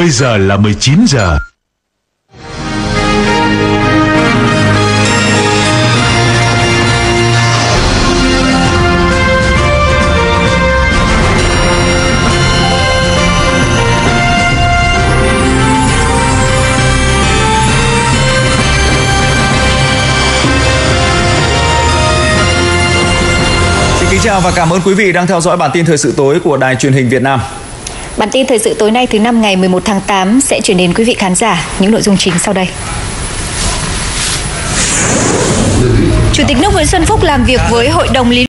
Bây giờ là 19 giờ. Xin kính chào và cảm ơn quý vị đang theo dõi bản tin thời sự tối của Đài truyền hình Việt Nam. Bản tin thời sự tối nay thứ năm ngày 11 tháng 8 sẽ chuyển đến quý vị khán giả những nội dung chính sau đây. Chủ tịch nước Nguyễn Xuân Phúc làm việc với Hội đồng Lý